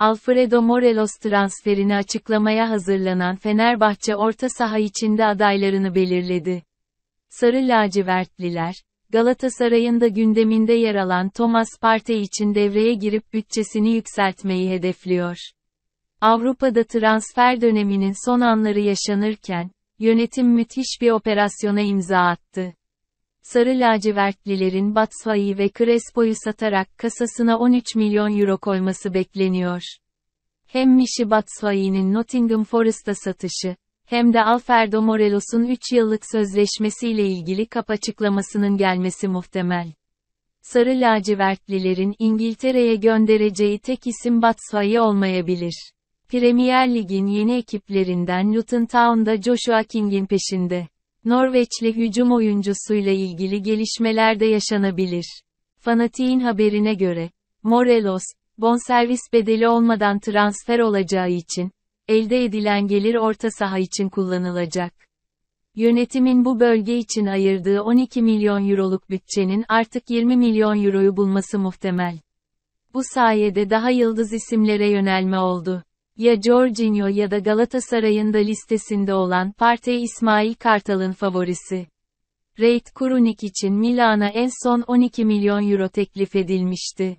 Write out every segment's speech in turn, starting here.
Alfredo Morelos transferini açıklamaya hazırlanan Fenerbahçe orta saha içinde adaylarını belirledi. Sarı lacivertliler, Galatasaray'ın da gündeminde yer alan Thomas Partey için devreye girip bütçesini yükseltmeyi hedefliyor. Avrupa'da transfer döneminin son anları yaşanırken, yönetim müthiş bir operasyona imza attı. Sarı lacivertlilerin Batshuayi ve Crespo'yu satarak kasasına 13 milyon euro koyması bekleniyor. Hem Michi Batshuayi'nin Nottingham Forest'a satışı, hem de Alfredo Morelos'un 3 yıllık sözleşmesiyle ilgili kap açıklamasının gelmesi muhtemel. Sarı lacivertlilerin İngiltere'ye göndereceği tek isim Batshuayi olmayabilir. Premier Lig'in yeni ekiplerinden Luton Town'da Joshua King'in peşinde. Norveçli hücum oyuncusuyla ilgili gelişmeler de yaşanabilir. Fanatik'in haberine göre, Morelos, bonservis bedeli olmadan transfer olacağı için, elde edilen gelir orta saha için kullanılacak. Yönetimin bu bölge için ayırdığı 12 milyon euroluk bütçenin artık 20 milyon euroyu bulması muhtemel. Bu sayede daha yıldız isimlere yönelme oldu. Ya Jorginho ya da Galatasaray'ın da listesinde olan Partey İsmail Kartal'ın favorisi. Reit Kurunik için Milan'a en son 12 milyon euro teklif edilmişti.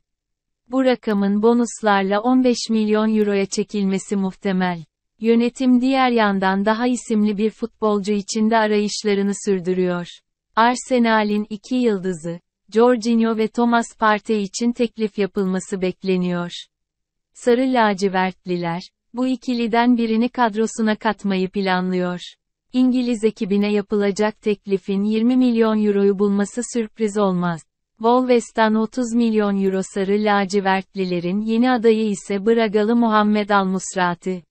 Bu rakamın bonuslarla 15 milyon euroya çekilmesi muhtemel. Yönetim diğer yandan daha isimli bir futbolcu için de arayışlarını sürdürüyor. Arsenal'in iki yıldızı, Jorginho ve Thomas Partey için teklif yapılması bekleniyor. Sarı lacivertliler, bu ikiliden birini kadrosuna katmayı planlıyor. İngiliz ekibine yapılacak teklifin 20 milyon euroyu bulması sürpriz olmaz. Wolves'tan 30 milyon euro sarı lacivertlilerin yeni adayı ise Bragalı Muhammed Al-Musrati.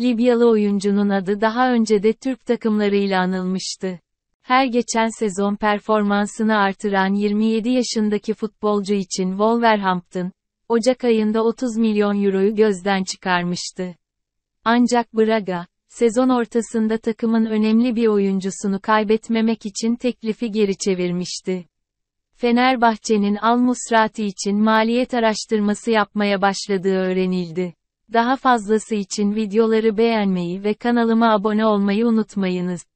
Libyalı oyuncunun adı daha önce de Türk takımlarıyla anılmıştı. Her geçen sezon performansını artıran 27 yaşındaki futbolcu için Wolverhampton, Ocak ayında 30 milyon euroyu gözden çıkarmıştı. Ancak Braga, sezon ortasında takımın önemli bir oyuncusunu kaybetmemek için teklifi geri çevirmişti. Fenerbahçe'nin Al Musrati için maliyet araştırması yapmaya başladığı öğrenildi. Daha fazlası için videoları beğenmeyi ve kanalıma abone olmayı unutmayınız.